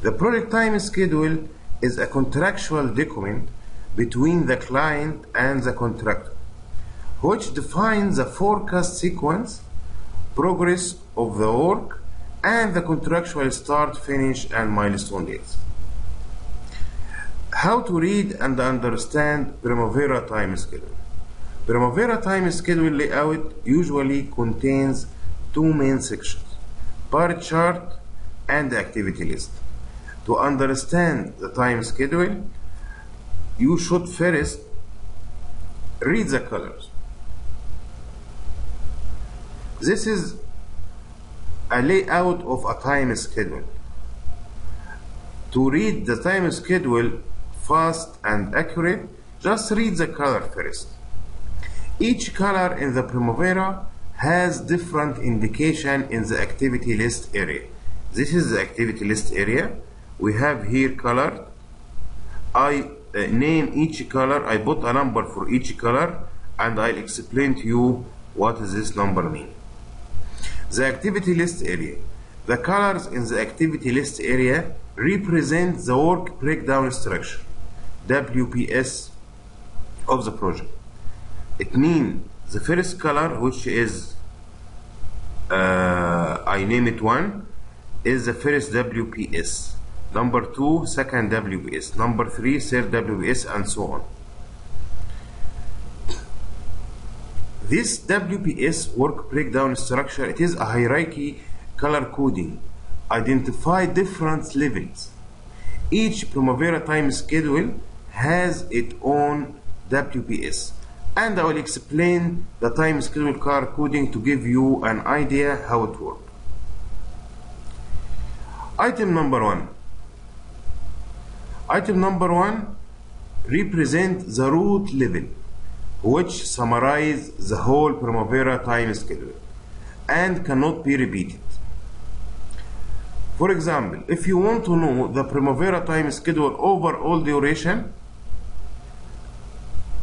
The project time schedule is a contractual document between the client and the contractor, which defines the forecast sequence, progress of the work, and the contractual start, finish, and milestone dates. How to read and understand Primavera time schedule. Primavera time schedule layout usually contains two main sections, bar chart and activity list. To understand the time schedule, you should first read the colors. This is a layout of a time schedule. To read the time schedule fast and accurate, just read the color first. Each color in the Primavera has different indication in the activity list area. This is the activity list area. We have here color. I uh, name each color. I put a number for each color and I'll explain to you what this number mean. The activity list area. The colors in the activity list area represent the work breakdown structure, WBS of the project. It means the first color, which is, uh, I name it one, is the first WBS. Number two, second WBS. Number three, third WBS, and so on. This WBS work breakdown structure, it is a hierarchy color coding. Identify different levels. Each Primavera time schedule has its own WBS. And I will explain the time schedule color coding to give you an idea how it works. Item number one. Item number one represent the root level which summarize the whole Primavera time schedule and cannot be repeated. For example, if you want to know the Primavera time schedule overall duration,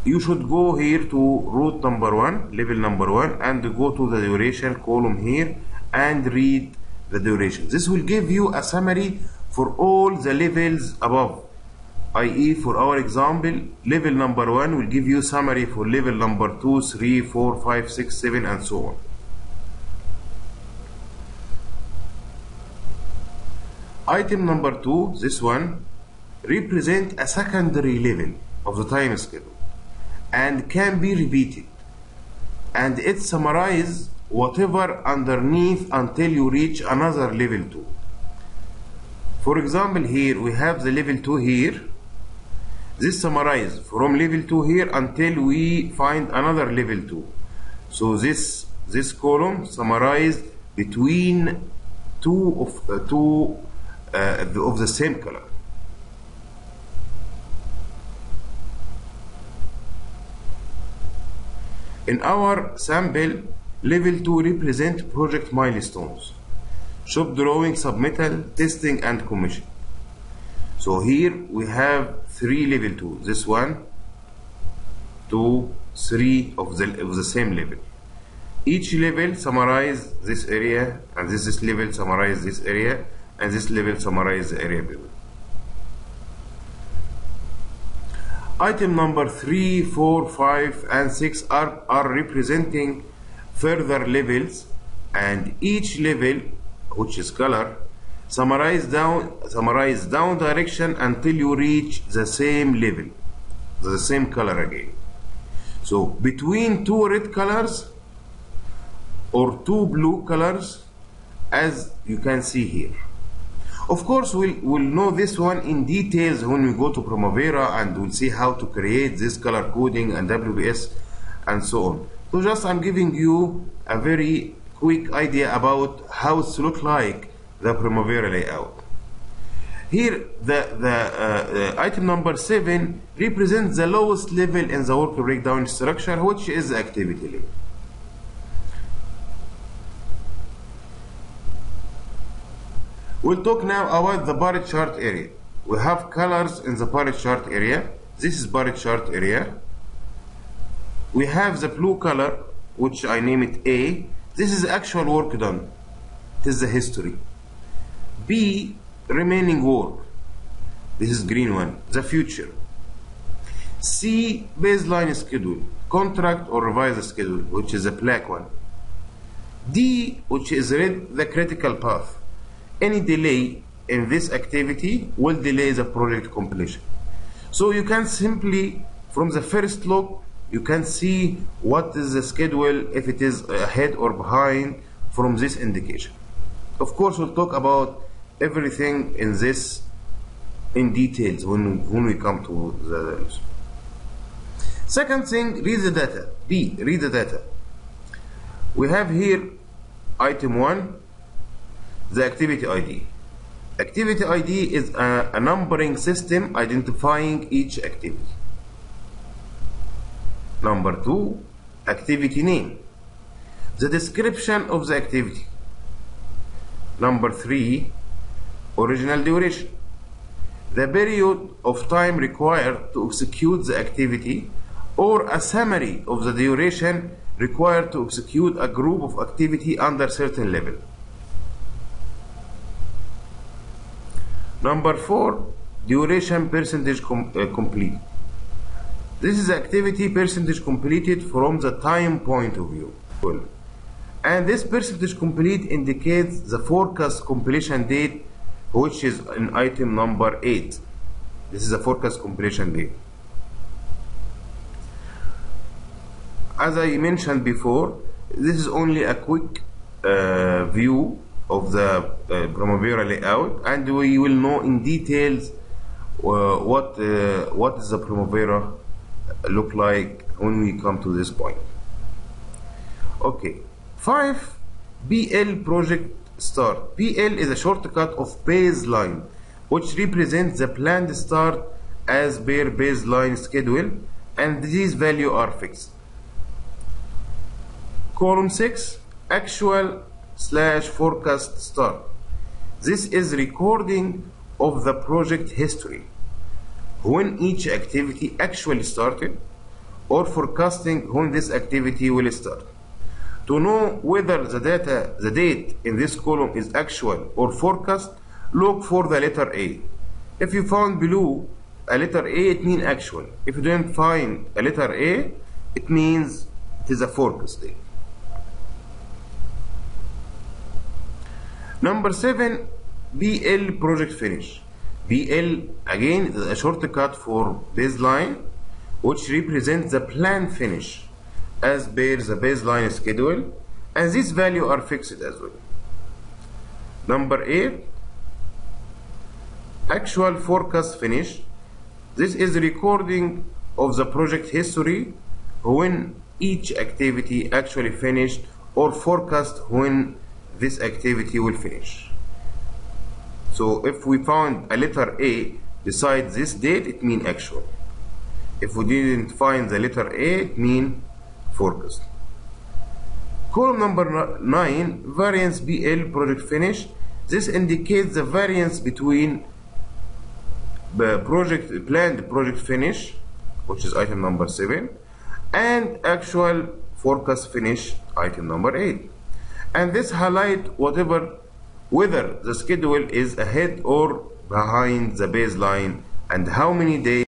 you should go here to root number one, level number one, and go to the duration column here and read the duration. This will give you a summary for all the levels above i.e. for our example level number 1 will give you summary for level number 2 3 4 5 6 7 and so on. Item number 2 this one represent a secondary level of the time schedule and can be repeated. And it summarize whatever underneath until you reach another level 2 for example here we have the level 2 here this summarize from level 2 here until we find another level 2 so this this column summarize between two of uh, two uh, of the same color. In our sample level 2 represent project milestones. Shop drawing submittal testing and commission so here we have three level two. This one, two, three of the of the same level. Each level summarize this area, and this, this level summarize this area, and this level summarize the area below. Item number three, four, five, and six are, are representing further levels, and each level, which is color, summarize down summarize down direction until you reach the same level the same color again. So between two red colors or two blue colors as you can see here. Of course we'll, we'll know this one in details when we go to Primavera and we'll see how to create this color coding and WBS and so on. So just I'm giving you a very quick idea about how it look like the Primavera layout. Here, the, the uh, uh, item number 7 represents the lowest level in the work breakdown structure, which is the activity level. We'll talk now about the bar chart area. We have colors in the bar chart area. This is bar chart area. We have the blue color, which I name it A. This is actual work done. It is the history. B remaining work. This is green one. The future. C baseline schedule, contract or revised schedule, which is a black one. D, which is red, the critical path. Any delay in this activity will delay the project completion. So you can simply, from the first look, you can see what is the schedule, if it is ahead or behind from this indication. Of course, we'll talk about everything in this in details when, when we come to the lesson. Second thing, read the data. B, read the data. We have here item 1, the activity ID. Activity ID is a, a numbering system identifying each activity. Number 2, activity name. The description of the activity. Number 3, original duration. The period of time required to execute the activity or a summary of the duration required to execute a group of activity under certain level. Number four, duration percentage com uh, complete. This is activity percentage completed from the time point of view. And this percentage complete indicates the forecast completion date, which is in item number 8. This is a forecast completion date. As I mentioned before, this is only a quick uh, view of the uh, Primavera layout, and we will know in details uh, what uh, what does the Primavera look like when we come to this point. Okay, five BL project start. BL is a shortcut of baseline, which represents the planned start as per baseline schedule, and these values are fixed. Column 6 Actual slash forecast start. This is recording of the project history when each activity actually started or forecasting when this activity will start. To know whether the data, the date in this column is actual or forecast, look for the letter A. If you found below a letter A, it means actual. If you didn't find a letter A, it means it is a forecast date. Number seven, BL project finish. BL again is a shortcut for baseline, which represents the plan finish as per the baseline schedule, and these value are fixed as well. Number eight, actual forecast finish. This is recording of the project history when each activity actually finished or forecast when this activity will finish. So if we found a letter A beside this date, it means actual. If we didn't find the letter A, it means forecast. Column number 9, variance BL project finish. This indicates the variance between the project planned project finish, which is item number 7, and actual forecast finish, item number 8 and this highlight whatever whether the schedule is ahead or behind the baseline and how many days